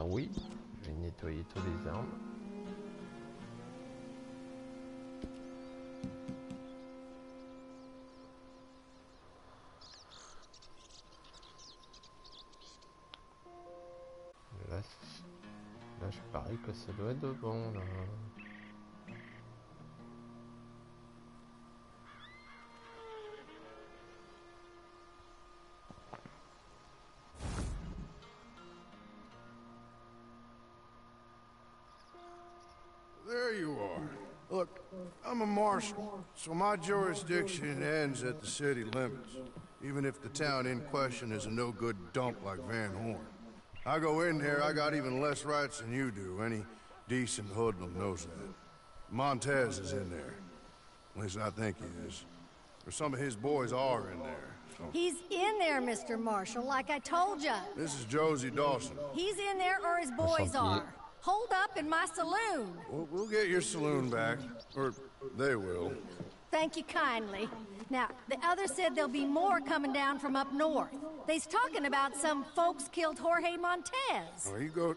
Oui, je vais nettoyer tous les armes. Là, là je parie que ça doit être bon là. Marshal, so my jurisdiction ends at the city limits, even if the town in question is a no-good dump like Van Horn. I go in there, I got even less rights than you do. Any decent hoodlum knows that. Montez is in there. At least I think he is. Or some of his boys are in there. So. He's in there, Mr. Marshall, like I told you. This is Josie Dawson. He's in there or his boys are. Hold up in my saloon. We'll, we'll get your saloon back. Or they will. Thank you kindly. Now, the other said there'll be more coming down from up north. They's talking about some folks killed Jorge Montez. Well, you go...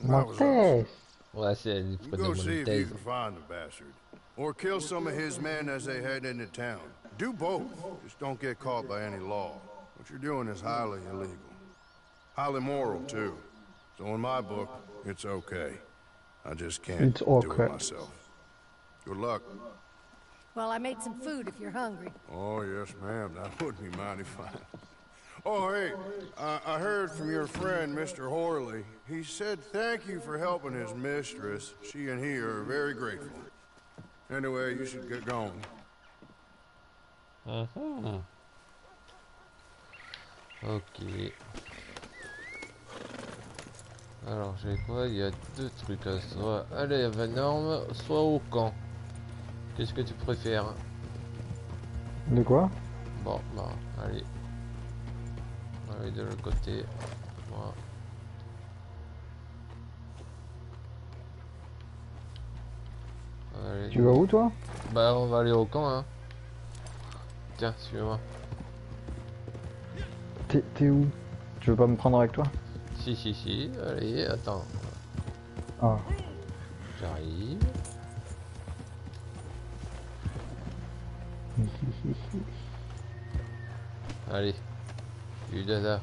That was us. Montez Ouais, c'est elle, You go see if you can find the bastard. Or kill some of his men as they head into town. Do both. Just don't get caught by any law. What you're doing is highly illegal. Highly moral, too. So in my book, it's okay. I just can't It's do okay. it myself. Good luck. Well, I made some food if you're hungry. Oh, yes, ma'am. That would be mighty fine. Oh, hey, I, I heard from your friend, Mr. Horley. He said thank you for helping his mistress. She and he are very grateful. Anyway, you should get going. Mhm. Ok. Alors j'ai quoi? Il y a deux trucs à soit aller à Vanorme, soit au camp. Qu'est-ce que tu préfères? De quoi? Bon, bah, allez. On va aller de l'autre côté. Voilà. Allez. Tu vas où toi? Bah, on va aller au camp, hein. Tiens, suis-moi. T'es t'es où? Tu veux pas me prendre avec toi? Si, si, si. Allez, attends. Ah. J'arrive. Allez. Du dada.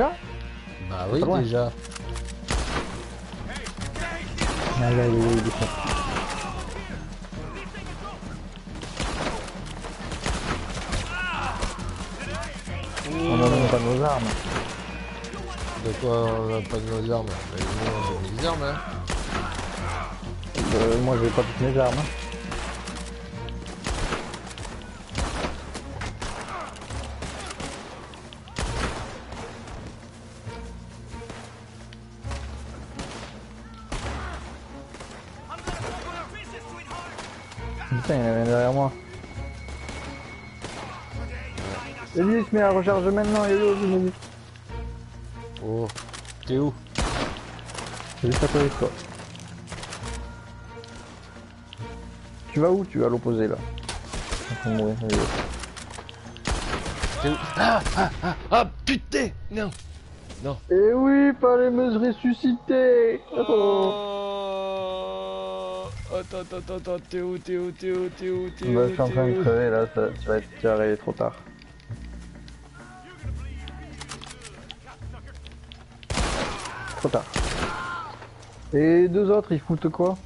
Déjà Bah oui, loin. déjà. Ah là, il est il est con. On n'a même pas nos armes. De quoi on pas de nos armes? Mais des armes, hein. Euh, moi, j'ai pas toutes mes armes. Putain, Elias, mets la recharge maintenant, venez vite. Oh, t'es où? J'ai juste à côté de toi. Tu vas où? Tu vas à l'opposé là. T'es où? Ah Ah Ah Ah putain! Non. Eh oui, fallait me ressusciter oh. Oh. Attends, attends, attends, t'es où, t'es où, t'es où, t'es où, t'es Bah, où, je suis en train de crever là, ça, tu vas être tu vas arriver trop tard. Tard. Et deux autres, ils foutent quoi?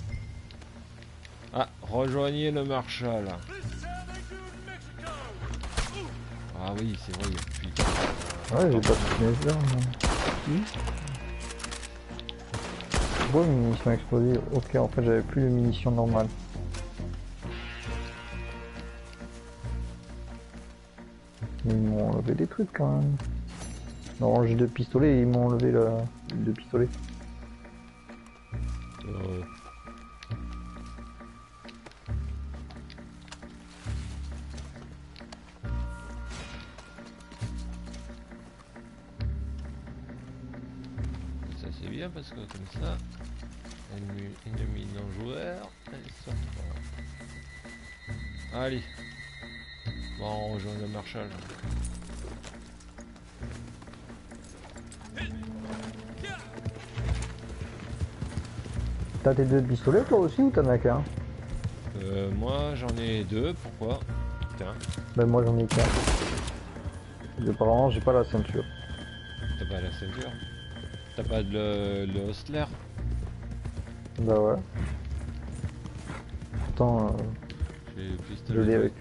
Ah, rejoignez le Marshall. Ah oui, c'est vrai, putain. Ouais, j'ai pas toutes mes armes. Si. Pourquoi munitions explosives Ok, en fait, j'avais plus de munitions normales. Mais ils m'ont enlevé des trucs quand même. Non, j'ai deux pistolets et ils m'ont enlevé le... les deux pistolets. Euh, Ça c'est bien parce que comme ça, ennemi, non joueur. Allez. Bon, on rejoint le marshal. T'as tes deux pistolets toi aussi ou t'en as qu'un? Euh, moi j'en ai deux, pourquoi? Putain, Ben moi j'en ai qu'un. Apparemment j'ai pas la ceinture. t'as pas la ceinture? T'as pas de le, le Hostler? Bah ouais. Pourtant, euh, J'ai le je pistolet l'ai vol-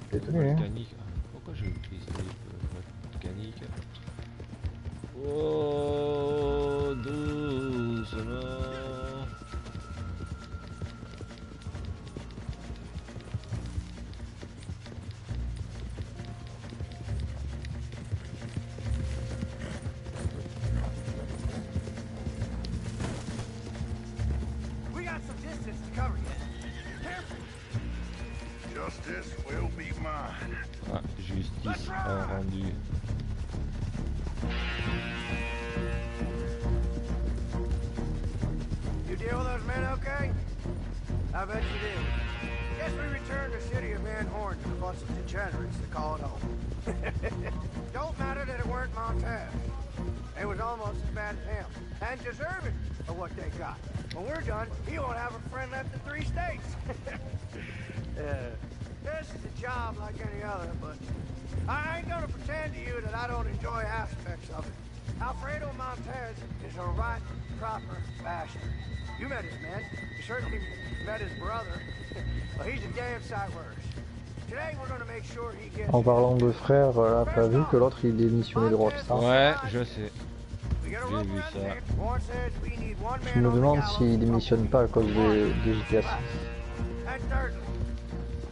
Van to a bunch of degenerates to call it home. Don't matter that it weren't Montez. It was almost as bad as him, and deserving of what they got. When we're done, he won't have a friend left in three states. uh, this is a job like any other, but I ain't gonna pretend to you that I don't enjoy aspects of it. Alfredo Montez is a right, proper bastard. You met his men. You certainly met his brother. well, he's a damn sight worse. En parlant de frère, euh, là t'as vu que l'autre il est démissionné de Rockstar? Ouais, je sais. J'ai vu ça. Je me demande s'il démissionne pas à cause de, de GTA 6. And thirdly,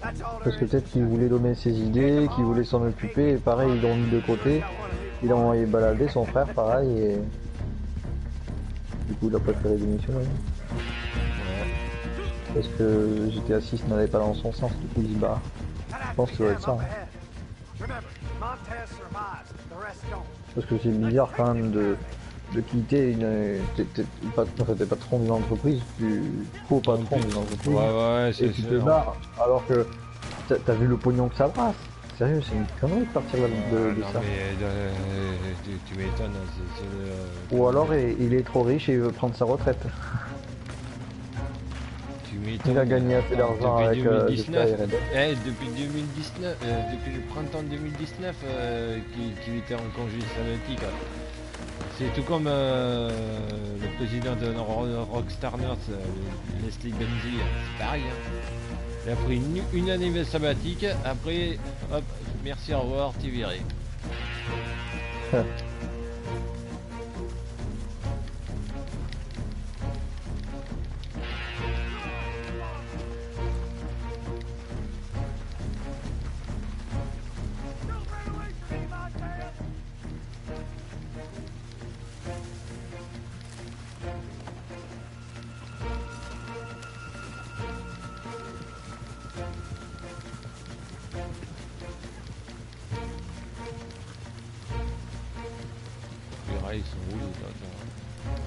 that's all Parce que peut-être qu'il voulait donner ses idées, qu'il voulait s'en occuper, et pareil ils l'ont mis de côté. Il a envoyé balader son frère pareil et... Du coup il a préféré démissionner. Ouais. Parce que GTA 6 n'allait pas dans son sens, du coup il se barre. Je pense que ça doit être ça. Parce que c'est bizarre quand même de, de quitter une... Pas- t'es patron d'une entreprise, tu co-patron d'une entreprise. Ouais, ouais, et tu te barres alors que t'as vu le pognon que ça brasse. Sérieux, c'est une connerie de partir de, de non, ça. mais euh, tu, tu m'étonnes. hein, euh, Ou alors il, il est trop riche et il veut prendre sa retraite. Il a gagné assez d'argent avec euh, 2019. GTA et Red Dead. Eh, depuis 2019, euh, depuis le printemps 2019, euh, qu'il qu'il était en congé sabbatique. C'est tout comme euh, le président de Ro- Rockstar North, euh, Leslie Benzi, c'est pareil. hein. Il a pris une, une année sabbatique, après, hop, merci, au revoir, t'es viré.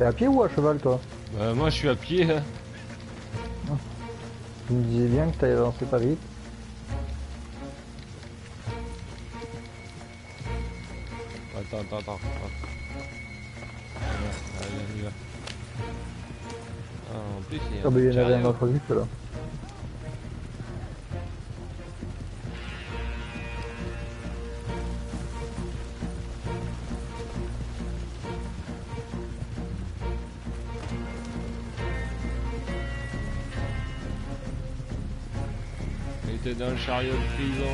T'es à pied ou à cheval toi Bah, moi, je suis à pied. hein. Tu me disais bien que t'allais avancer pas vite. Attends, attends, attends. allez, on y va. Ah, en plus, il y a Ah bah y en avait un autre vite là. Chariot de prison.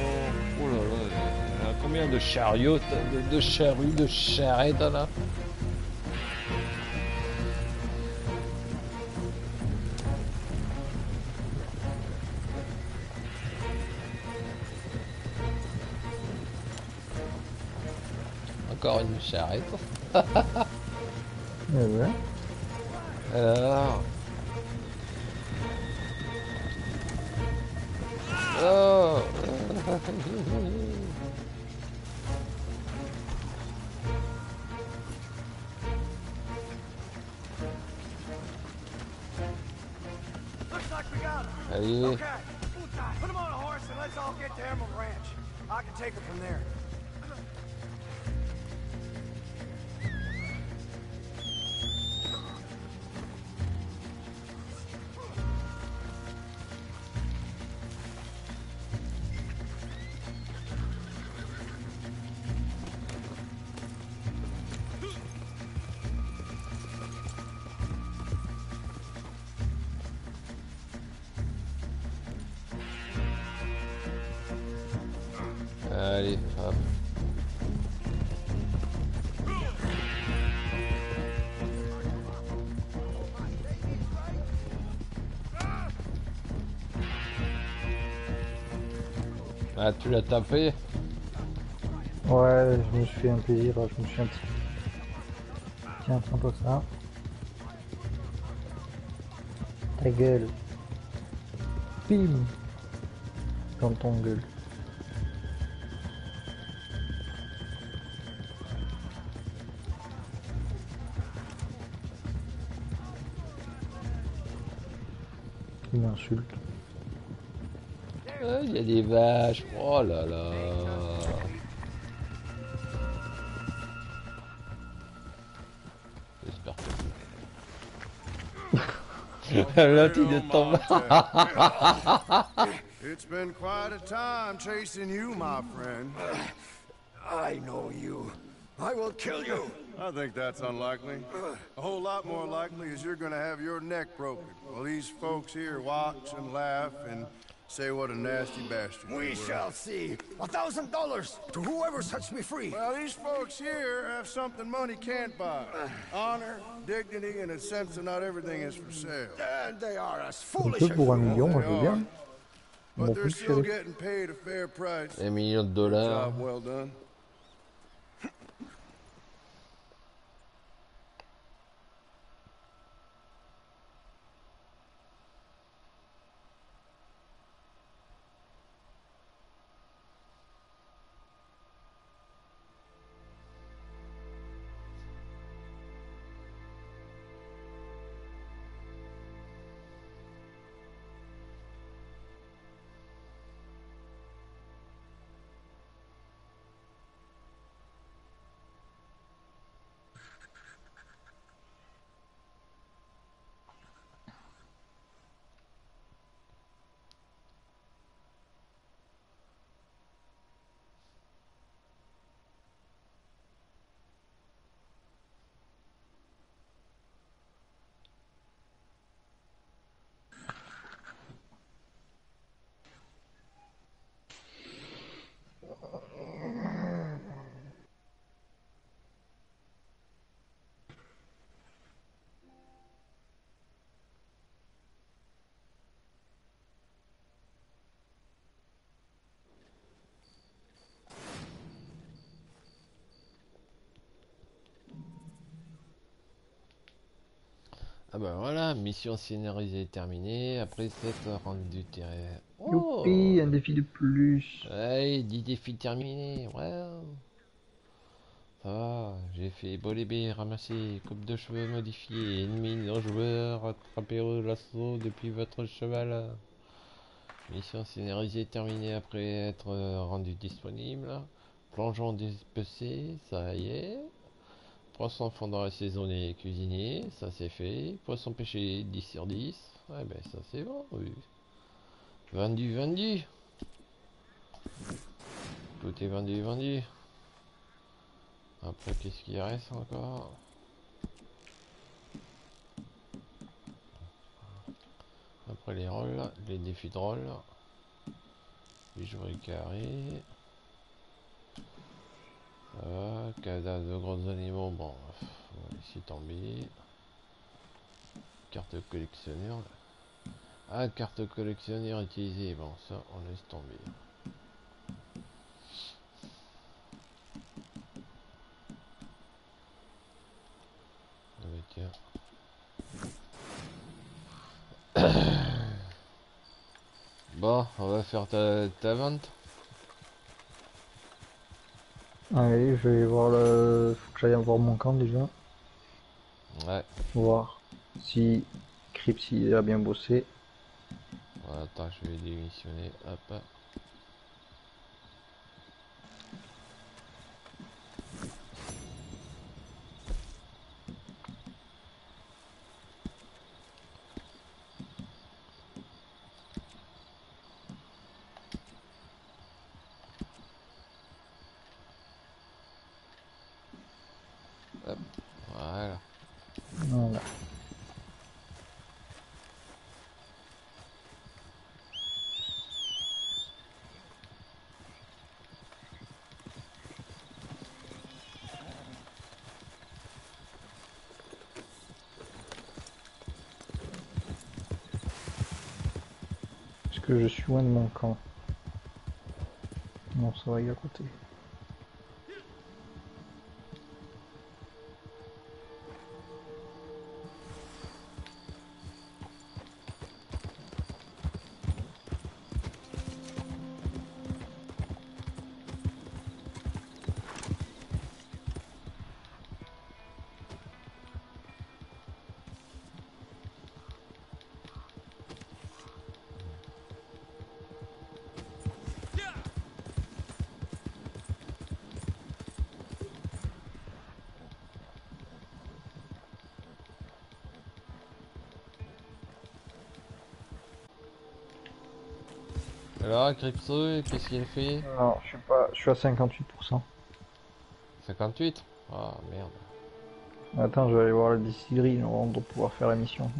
Oh là là, combien de chariots, de, de charrues, de charrettes là encore une charrette. Eh ouais. Alors. Oh Looks like we got him. Okay. Put him on a horse and let's all get to Emerald Ranch. I can take it from there. Tu l'as tapé Ouais, je me suis fait un plaisir, je me suis un petit... Tiens, prends-toi ça. Ta gueule. Bim Dans ton gueule. Il m'insulte. Il y a des vaches. Oh là là. J'espère que... L'autre il est tombé. It's been quite a time chasing you, my friend. I know you. I will kill you. I think that's unlikely. A whole lot more likely is you're gonna have your neck broken while these folks here watch and laugh and say what a nasty bastard We shall see. A thousand dollars to whoever sets me free. Well, these folks here have something money can't buy. Uh. Honor, dignity, and a sense that not everything is for sale. And they are as foolish as pour un you. million, moi je veux bien. But they're still getting paid a fair price. Des millions de dollars. Job well done. Ah bah voilà, mission scénarisée terminée. Après cette rendu terrain. Oh Youpi, un défi de plus. Ouais, 10 défis terminés. Ouais. Ça va, j'ai fait bolébé, ramasser, coupe de cheveux modifiée, ennemi non joueur, attraper au lasso depuis votre cheval. Mission scénarisée terminée après être euh, rendu disponible. Plongeon dépecé, ça y est. Poisson fondant assaisonné et cuisiné, ça c'est fait. Poisson pêché 10 sur 10. Ouais ben ça c'est bon, oui. Vendu, vendu. Tout est vendu, vendu. Après qu'est-ce qu'il reste encore? Après les rôles, les défis de rôle. Les joueurs carré. Ah, voilà, cadavre de grands animaux, bon, ici tant. Carte collectionneur. Ah, carte collectionneur utilisée, bon, ça on laisse tomber. Ah, bon, on va faire ta, ta vente. Allez, je vais voir le. Faut que j'aille voir mon camp déjà. Ouais. Voir si Crips il a bien bossé. Voilà, attends, je vais démissionner. Hop. Hop, Voilà. Voilà. Est-ce que je suis loin de mon camp Non, ça va, est à côté. Alors, Crypto, qu'est-ce qu'il fait? Non, je suis pas. Je suis à 58%. 58 Ah merde. Attends, je vais aller voir la distillerie on doit pouvoir faire la mission.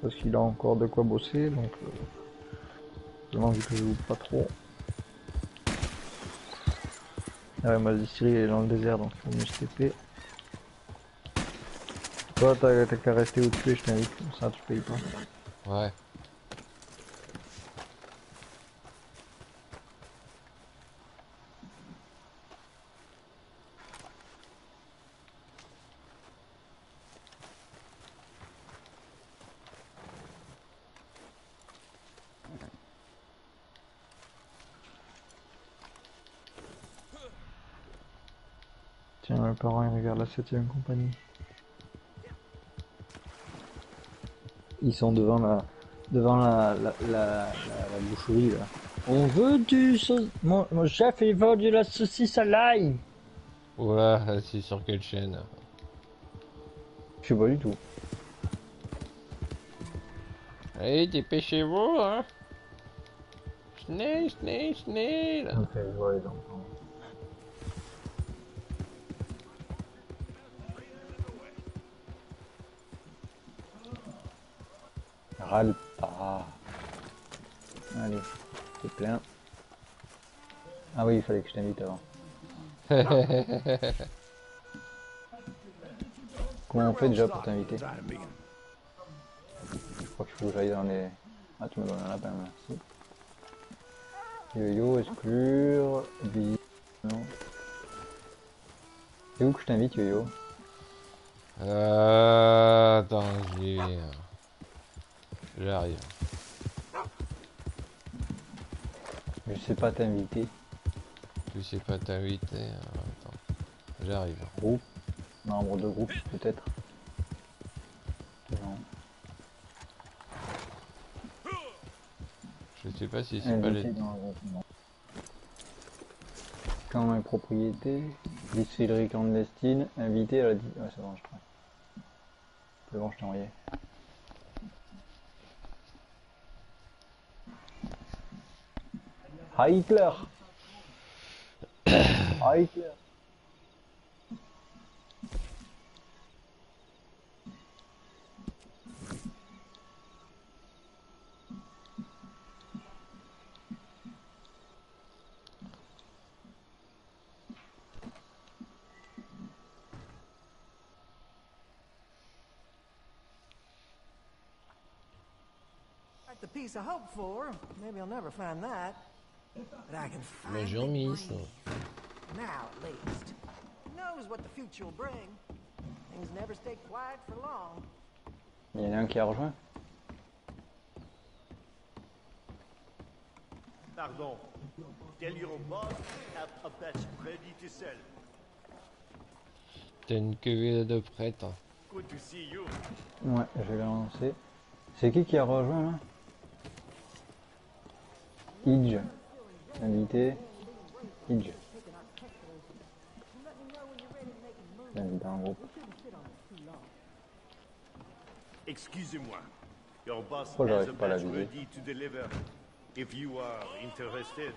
Parce qu'il a encore de quoi bosser, donc. Euh... Seulement vu que je joue pas trop. Ah ouais, ma distillerie elle est dans le désert, donc il faut mieux se TP. Toi, t'as qu'à rester où tu es, je t'invite, ça tu payes pas. Ouais. Tiens, le parent il regarde la 7ème compagnie. Ils sont devant la devant la, la, la, la, la boucherie là. On veut du sauce. Mon, mon chef il veut de la saucisse à l'ail. Oula, c'est sur quelle chaîne? Je sais pas du tout. Allez, dépêchez-vous, hein Ok, je vois Râle pas. Allez, c'est plein. Ah oui, il fallait que je t'invite avant. Comment on fait déjà pour t'inviter Je crois qu'il faut que j'aille dans les... Ah, tu me donnes un lapin, merci. Yo-yo, exclure... Bi... Non. C'est où que je t'invite, yo-yo Euh... Attends, j'y vais. J'arrive. Je sais pas t'inviter. Tu sais pas t'inviter euh, Attends. J'arrive. Groupe Membre de groupe, peut-être Non. Je sais pas si c'est pas les... le. Quand et propriété, distillerie clandestine, invité à la... Ouais, c'est bon, je crois. C'est bon, je t'ai envoyé. Hitler Hitler Like the piece I hope for. Maybe I'll never find that. Bonjour, Miss. Now, at least. Who knows what the future will bring? Things never stay quiet for long. Il y en a un qui a rejoint. Pardon. Tell your boss have a batch ready to sell. T'as une queue de prête. hein. Good to see you. Ouais, je vais lancer. C'est qui qui a rejoint là? Idge. Invité. Invité en groupe. Excusez-moi. Your boss Oh, has j'arrive a pas batch ready to deliver. If you are interested.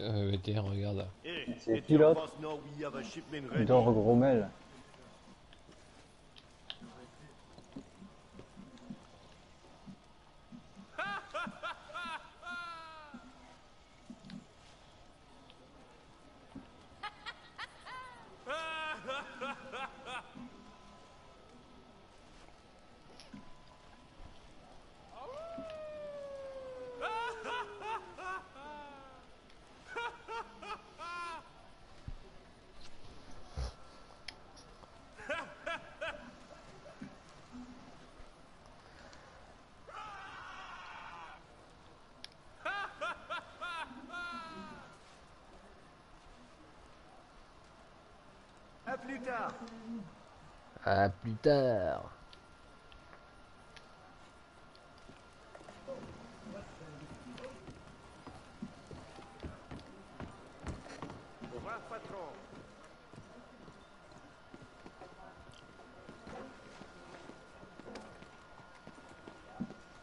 Euh, tiens, regarde. Hey, C'est your tard. À plus tard. Au revoir, patron.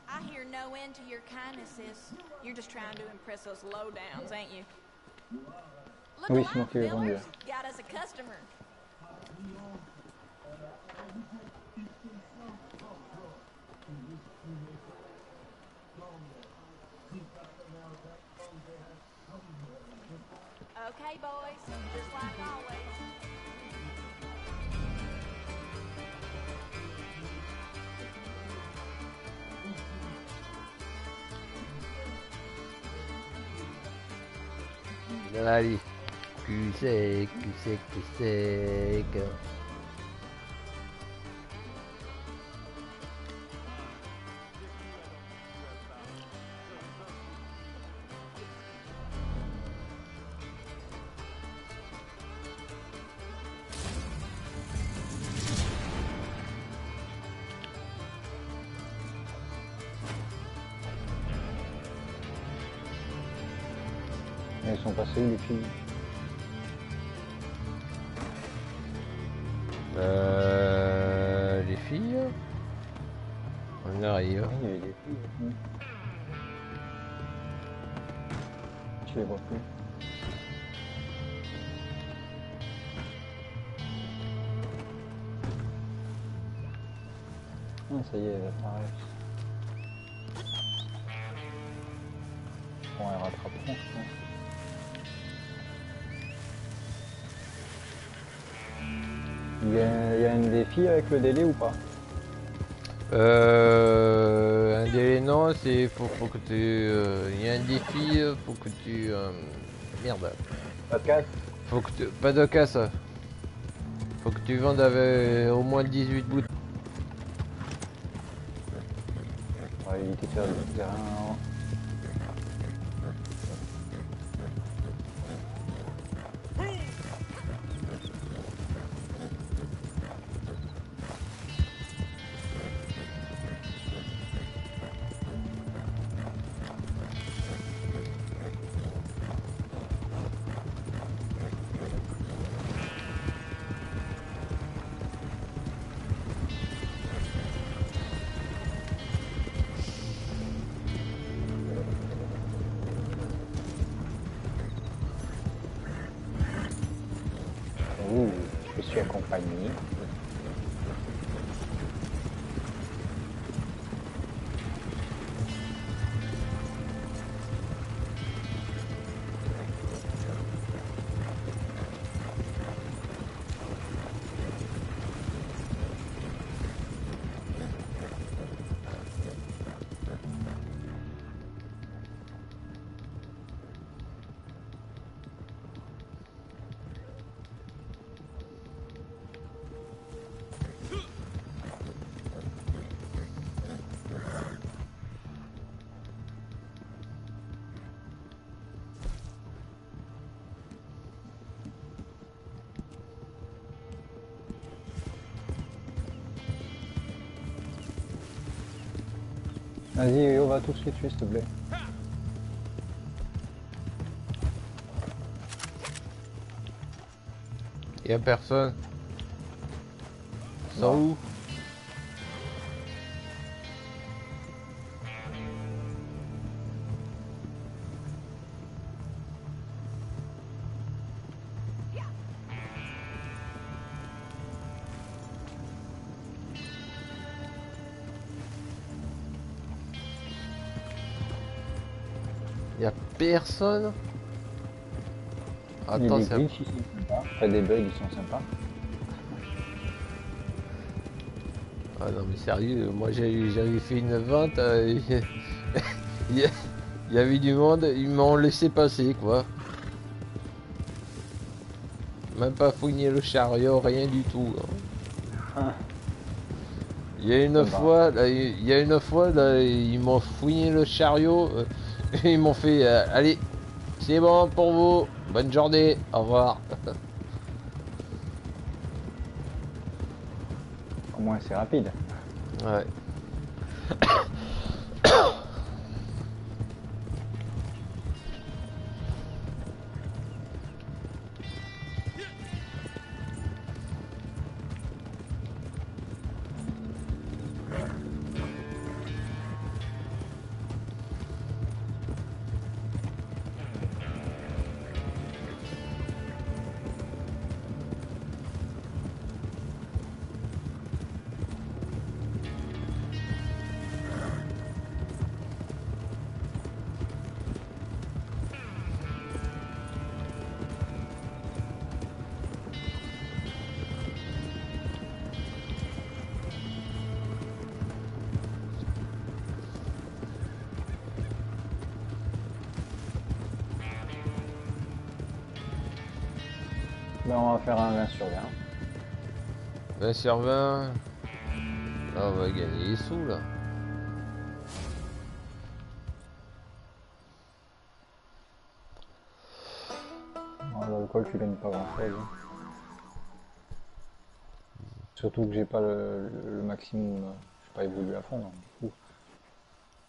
I hear no end to your kindnesses. You're just trying to impress those lowdowns, ain't you? Look Oui, alive, c'est moi qui vais fellers. conduire. Got us a customer. Okay, boys, just like always. Mira ahí. Güzel, güzel, güzel. Y, a, y a un défi avec le délai ou pas Euh, un délai, non, c'est faut, faut que tu. euh, Il y a un défi, faut que tu. euh, merde. Pas de casse Faut que tu. Pas de casse. Faut que tu vendes avec au moins 18 bouts. On va éviter de faire du terrain. Vas-y, on va tous les tuer, s'il te plaît. Y a personne. Non. où? Personne Il y a Attends, des c'est bugs, ils sont sympas. Ah non mais sérieux, moi j'ai- j'avais fait une vente, euh, il y, a- il y avait du monde, ils m'ont laissé passer quoi. Même pas fouiller le chariot, rien du tout. hein. Ah. Il y a une fois, là, il y a une fois, là, ils m'ont fouillé le chariot, euh, et ils m'ont fait, euh, allez, c'est bon pour vous, bonne journée, au revoir. Au moins, c'est rapide. Ouais. On va faire un 20 sur 20. 20 sur 20. Là, on va gagner les sous, là. Bon, L'alcool, tu gagnes pas grand chose. Surtout que j'ai pas le, le- le maximum. euh, J'ai pas évolué à fond. hein.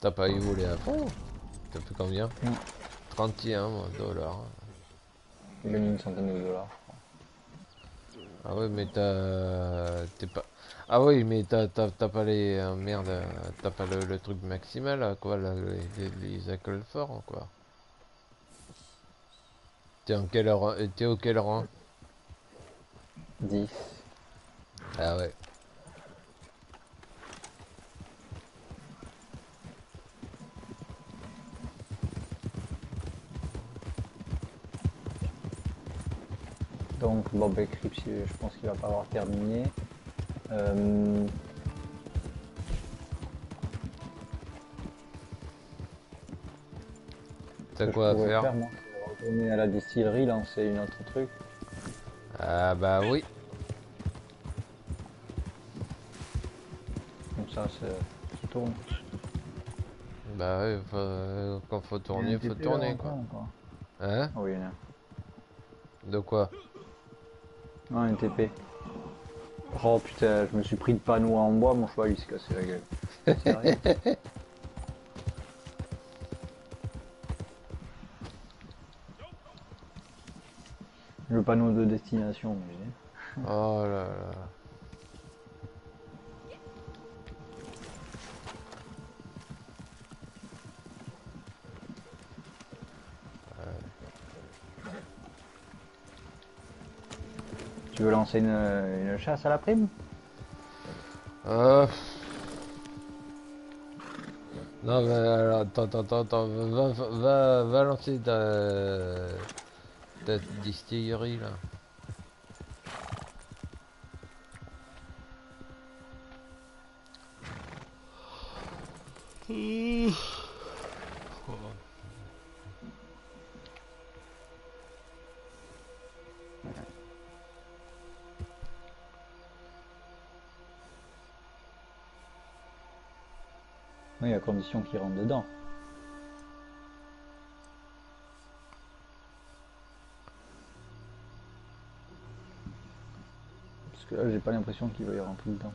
T'as pas évolué à fond? T'as fait combien? Non. 31 moi, dollars. J'ai gagné une centaine de dollars. Ah ouais, mais t'as... T'es pas... Ah oui, mais t'as t'as- t'as pas les... euh, merde, t'as pas le, le truc maximal, quoi, là, les, les, les forts, quoi. T'es en quel rang euh, T'es au quel rang? 10. Ah ouais. Donc Bob Eclipse, je pense qu'il va pas avoir terminé. Euh, T'as quoi à pourrais faire, moi, retourner à la distillerie, lancer une autre truc. Ah bah oui. Comme ça, c'est ça tourne. Bah ouais, faut, quand faut tourner, faut tourner, quoi. encore. Hein? Oh, il y en a. De quoi? Non, un TP. Oh putain, je me suis pris de panneau en bois, mon cheval il s'est cassé la gueule. Le panneau de destination, mais Oh là là. Tu veux lancer une, une chasse à la prime Euh... Non, mais attends, attends, attends, va, va lancer ta, ta distillerie là. Oui, à condition qu'il rentre dedans. Parce que là, j'ai pas l'impression qu'il va y rentrer dedans.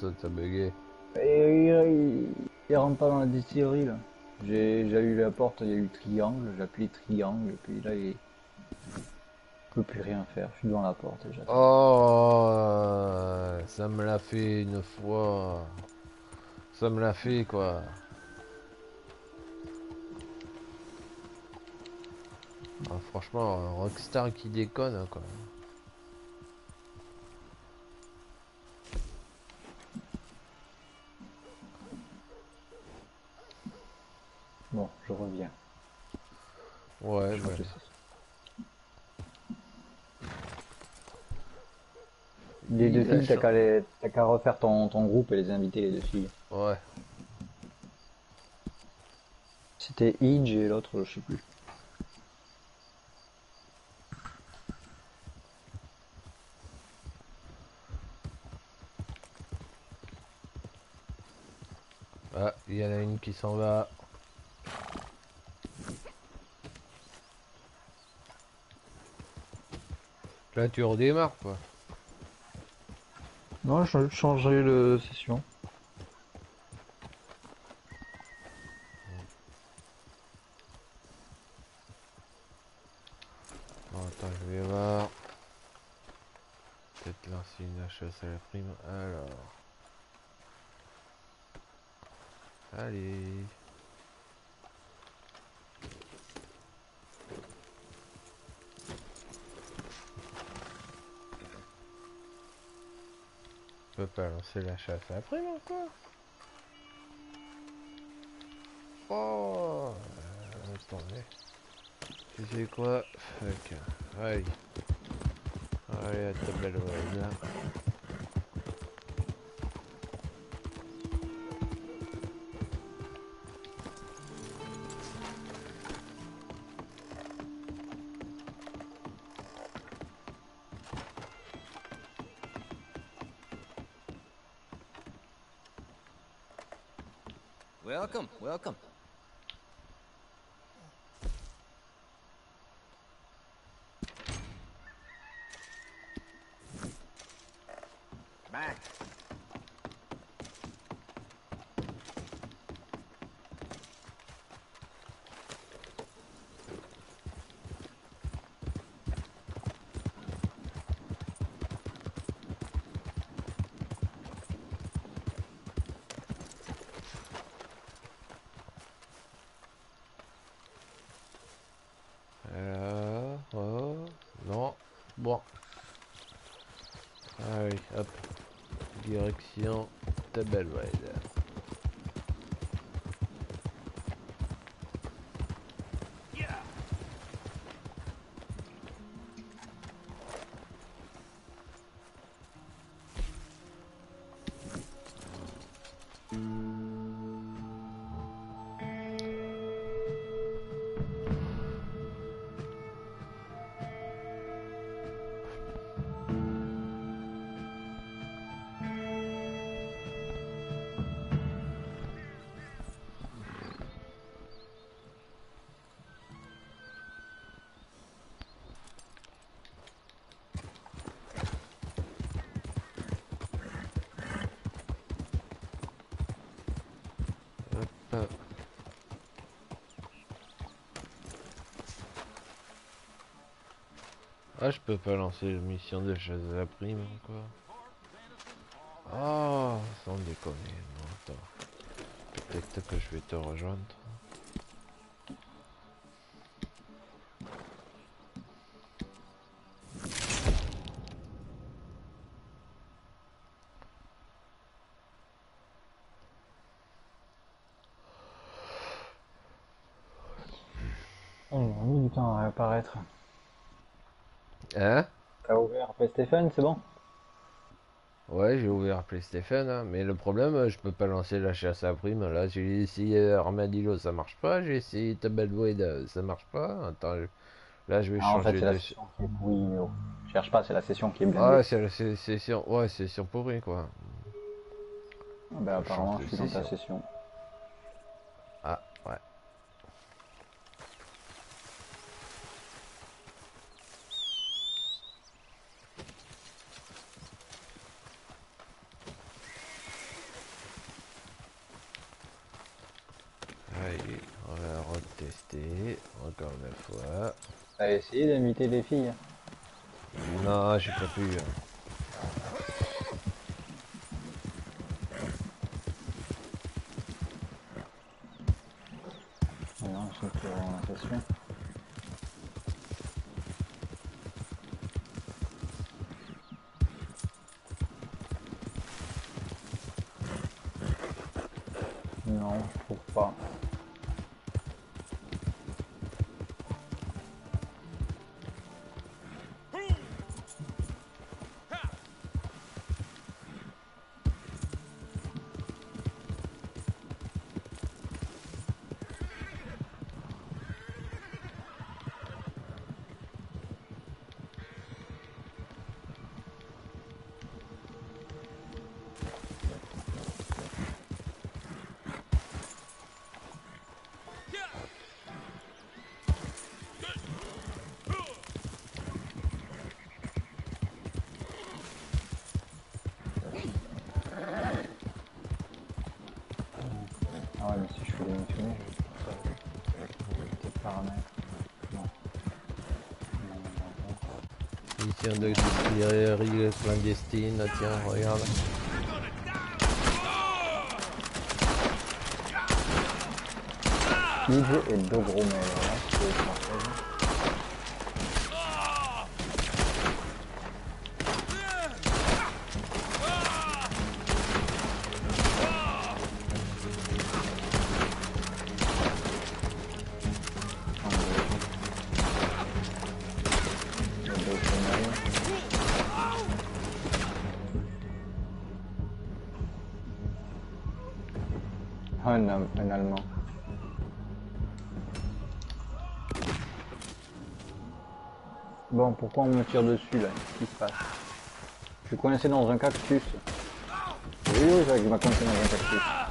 Ça, t'as bugué Et il, il rentre pas dans la distillerie là. J'ai eu la porte, il y a eu triangle, j'ai appelé triangle, et puis là il je peux plus rien faire, je suis devant la porte j'attends. Oh, ça me l'a fait une fois. Ça me l'a fait quoi. Ah, franchement, Rockstar qui déconne quoi. Bon, je reviens. Ouais, Je bah, crois que c'est- Les deux Il a filles, t'as qu'à les- refaire ton, ton groupe et les inviter les deux filles. ouais. C'était Idge et l'autre, je sais plus. Ah, il y en a une qui s'en va. Là, tu redémarres quoi. Non, je changerai de session. Bon, attends, je vais voir. Peut-être lancer une HS à la prime. Alors. Allez. Je lancer la chasse prime encore. Oh, euh, attendez. Tu sais quoi? Fuck. Welcome, Bon. Allez, hop. Direction Tabelwide. Ah, je peux pas lancer la mission de chasse à la prime, quoi. Oh, sans déconner. Attends. Peut-être que je vais te rejoindre. Oh, on a mis du temps à apparaître. Hein T'as ouvert Stéphane, c'est bon Ouais, j'ai ouvert PlayStation, hein, mais le problème, euh, je peux pas lancer la chasse à prime. Là, j'ai essayé Armadillo, ça marche pas. J'ai essayé Tablewood, euh, ça marche pas. Attends, je- là, je vais Ah, En fait, changer c'est la de. session qui est pourrie, Mio. Cherche pas, c'est la session qui est blindée. Ah, c'est la session. Ouais, session pourrie, quoi. Ah, ben, apparemment, je de suis dans ta session. tester, encore une fois. T'as essayé d'imiter les filles hein. Non, j'ai pas pu. Hein. Non, je sais que Tiens, de distillerie clandestine, tiens, regarde. Niveau et deux gros mecs, Pourquoi on me tire dessus là Qu'est-ce qui se passe? Je suis coincé dans un cactus. Oui, oui, je m'a coincé dans un cactus.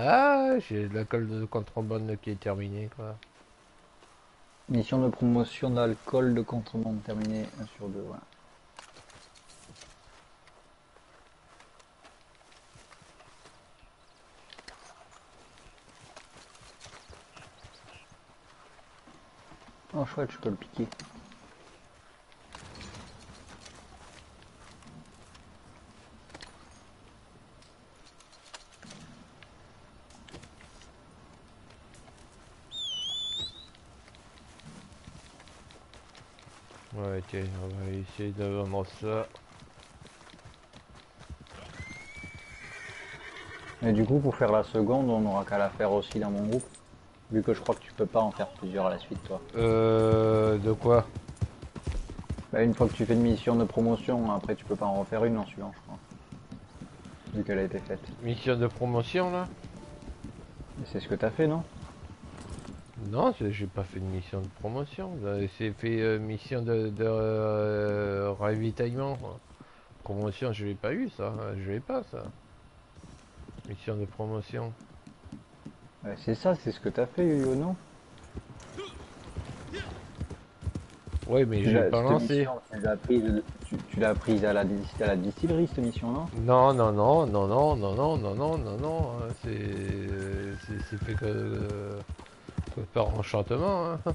Ah, j'ai l'alcool de contrebande qui est terminé, quoi. Mission de promotion d'alcool de contrebande terminée 1 sur 2, voilà. Oh chouette, je peux le piquer. Tiens, on va essayer de vendre ça. Et du coup, pour faire la seconde, on aura qu'à la faire aussi dans mon groupe. Vu que je crois que tu peux pas en faire plusieurs à la suite, toi. Euh, de quoi? Bah, une fois que tu fais une mission de promotion, après tu peux pas en refaire une en suivant, je crois. Vu qu'elle a été faite. Mission de promotion, là? C'est ce que t'as fait, non? Non, j'ai pas fait de mission de promotion. euh, C'est fait euh, mission de, de euh, ravitaillement. Promotion, je l'ai pas eu, ça. hein, Je l'ai pas, ça. Mission de promotion. Ouais, C'est ça, c'est ce que t'as fait, Yo-Yo, non Ouais, mais j'ai l'as- pas lancé. mission, Tu l'as prise, tu, tu l'as prise à la, à la distillerie, cette mission, non Non, non, non, non, non, non, non, non, non, non, hein, euh, c'est- c'est fait que, par enchantement. hein.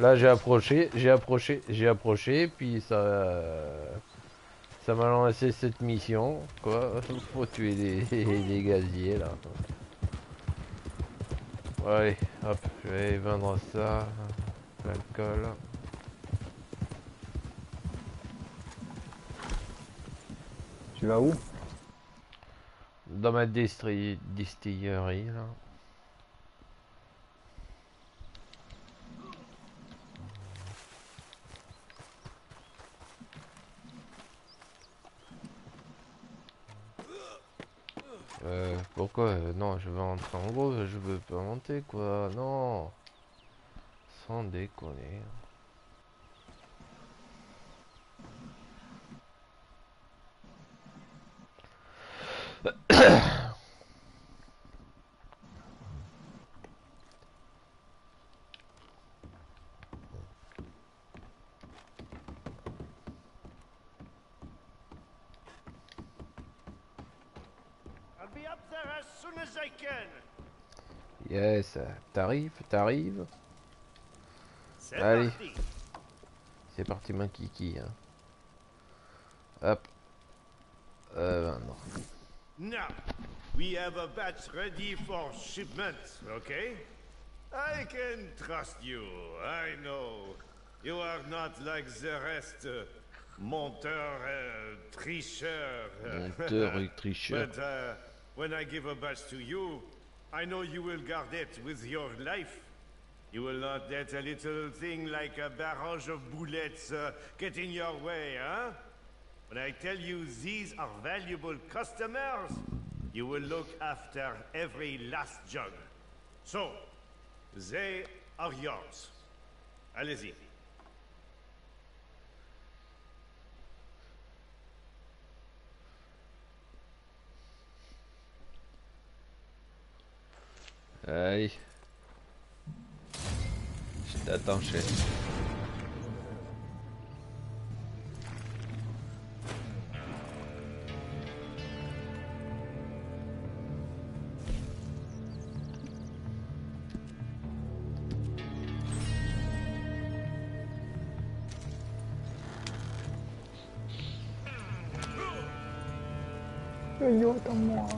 Là, j'ai approché, j'ai approché, j'ai approché, puis ça, euh, ça m'a lancé cette mission, quoi. Faut tuer les, les gaziers là. Ouais, hop, je vais vendre ça, l'alcool. Tu vas où? Dans ma distillerie là. Pourquoi? Euh, Non, je veux rentrer en gros, je veux pas monter quoi. Non. Sans déconner. I'll be up there as soon as I can. Yes, t'arrives, t'arrives. Allez. C'est parti ma kiki. Hein. Hop. Euh, non. Now, we have a batch ready for shipment, okay? I can trust you, I know. You are not like the rest, uh, monteur, uh, tricheur. Monteur et tricheur. But uh, when I give a batch to you, I know you will guard it with your life. You will not let a little thing like a barrage of bullets uh, get in your way, huh? When I tell you these are valuable customers, you will look after every last jug. So, they are yours. Allez-y. Allez. Je t'attends, chef. Yo, attends-moi. Allez.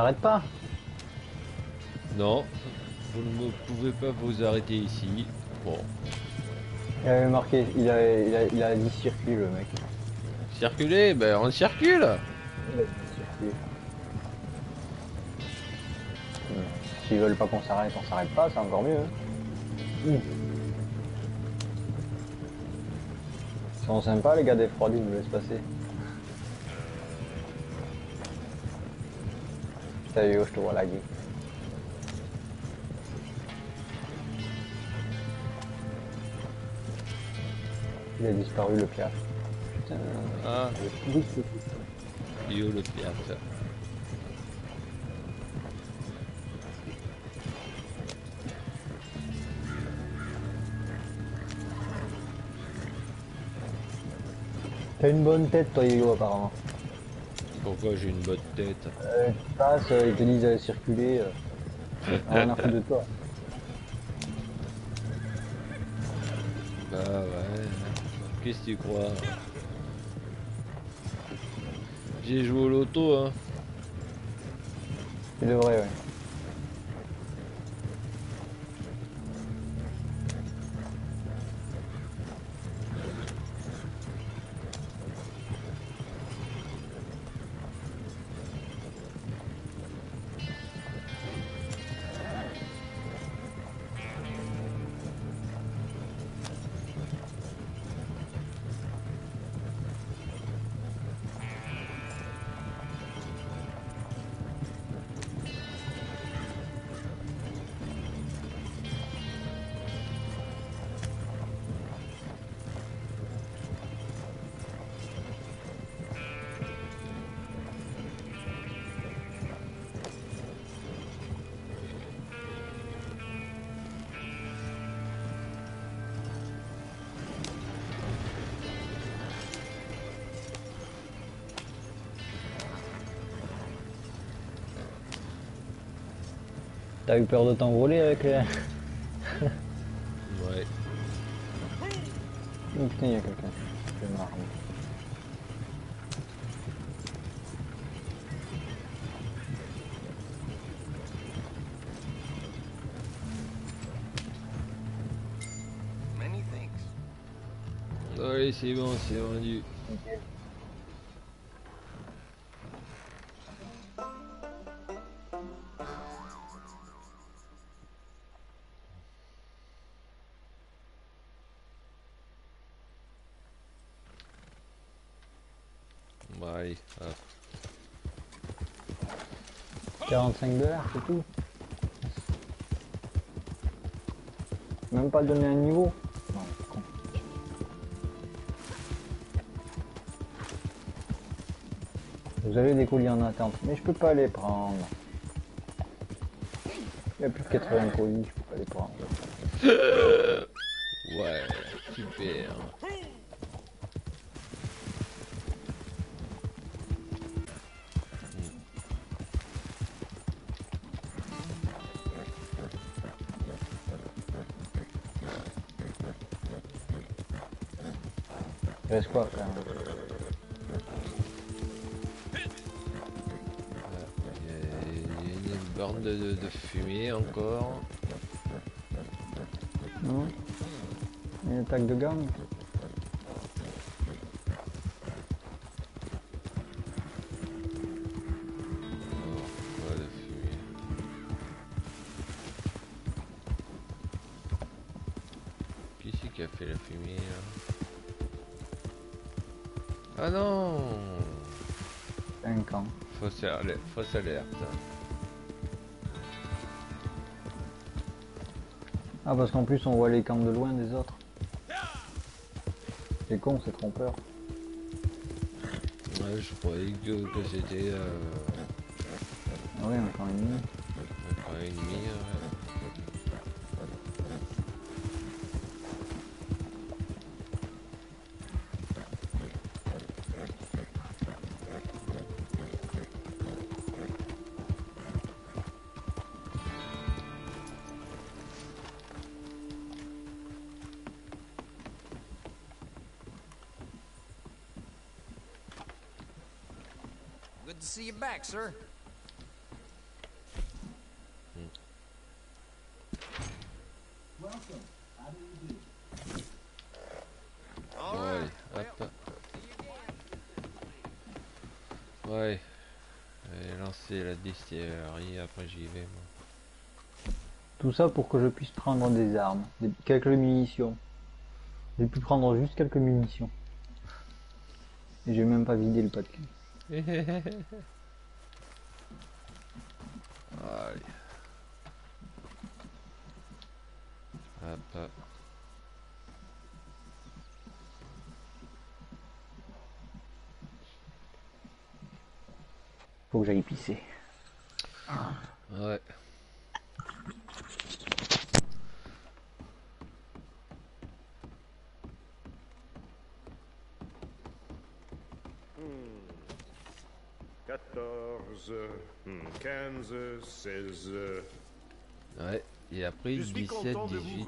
Tu t'arrêtes pas Non, vous ne pouvez pas vous arrêter ici. Bon, Il avait marqué, il a, il a, il a dit circuit le mec. circuler, ben on circule. S'ils veulent pas qu'on s'arrête, on s'arrête pas, c'est encore mieux. hein. Ils sont sympas les gars des froidis, ils nous laissent passer. Putain yo, je te vois laguer. Il a disparu le piaf. Putain. Ah, yo le piaf. T'as une bonne tête toi Yo apparemment. Pourquoi j'ai une bonne tête Euh, tu passes, euh, ils te disent d'aller circuler. Euh, rien à foutre de toi. Bah ouais. Qu'est-ce que tu crois? J'ai joué au loto, hein. Tu devrais, ouais. T'as eu peur de t'envoler avec les... Ouais. Oh putain, il y a quelqu'un. Many thanks. Allez, c'est bon, c'est vendu. 45 dollars, c'est tout. Même pas donner un niveau. Vous avez des colis en attente, mais je peux pas les prendre. Il y a plus de 80 colis, je peux pas les prendre. Ouais, super. Il reste quoi quand même. Il y a une borne de, de- de fumée encore. Non. Une attaque de gang Fausse alerte. Ah parce qu'en plus on voit les camps de loin des autres. C'est con, c'est trompeur. Ouais, je croyais que, que c'était euh, Ah oui, un camp ennemi. un to see you back, sir. All right. hop. Ouais. La distillerie, après j'y vais moi. Tout ça pour que je puisse prendre des armes, des- quelques munitions. J'ai pu prendre juste quelques munitions. Et j'ai même pas vidé le paquet. Hehehehe 16. Ouais, et après Je suis 17, content 18.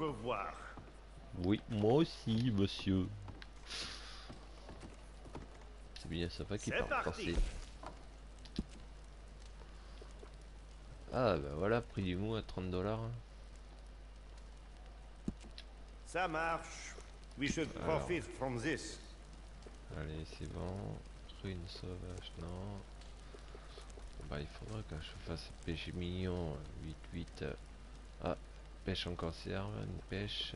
Oui, moi aussi, monsieur. C'est bien sympa qu'il parle français. Ah bah voilà, prix du mot à 30 dollars. Hein. Ça marche. We should Alors. from. Allez, c'est bon. Ruine sauvage, non. Bah il faudra que je fasse pêche mignon. 8-8. euh. Ah, pêche en conserve, une pêche.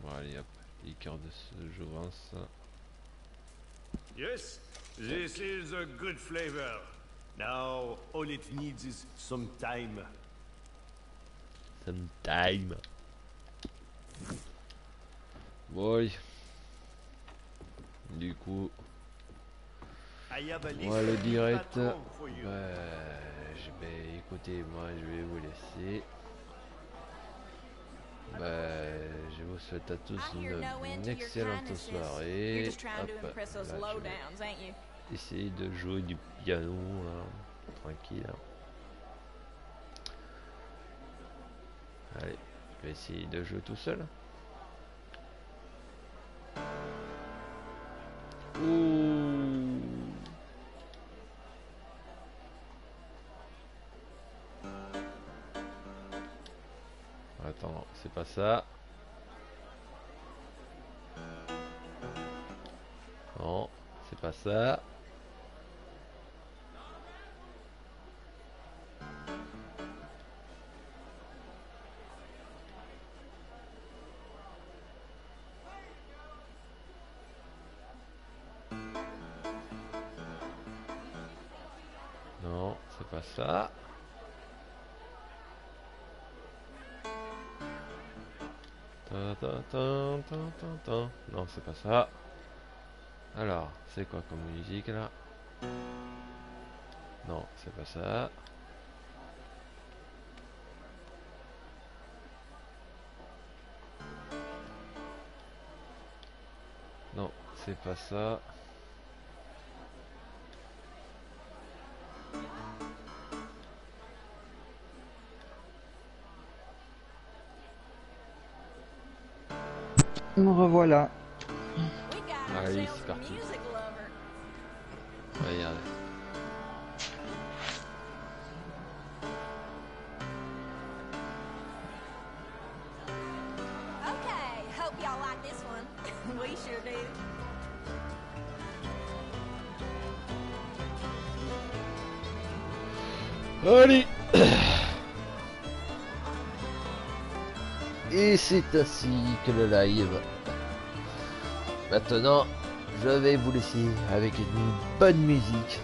Bon allez hop, liqueur de ce jouvence. Yes, this is a good flavor. Now, all it needs is some time. Sometime. Boy. Du coup, moi le direct, euh, moi je vais vous laisser. Bah, je vous souhaite à tous une, excellente soirée. Hop, là, essayer de jouer du piano, hein, tranquille. Hein. Allez, je vais essayer de jouer tout seul. Ça. Non, c'est pas ça. Non, c'est pas ça. Non, c'est pas ça. Alors, c'est quoi comme musique là? Non, c'est pas ça. Non, c'est pas ça. Like this one. we sure do. Allez Et c'est ainsi que le live. Maintenant, je vais vous laisser avec une bonne musique.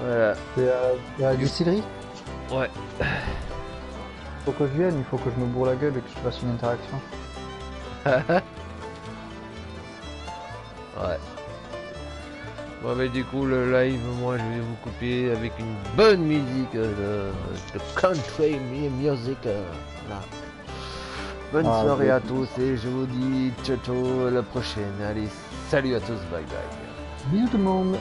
Voilà. C'est euh, la distillerie Ouais. Faut que je vienne, il faut que je me bourre la gueule et que je fasse une interaction. Ouais. Bon mais du coup le live moi je vais vous couper avec une bonne musique de, de country mu- music euh, là. Bonne Ah, soirée oui. à tous et je vous dis ciao ciao à la prochaine. Allez salut à tous bye bye. Bien tout le monde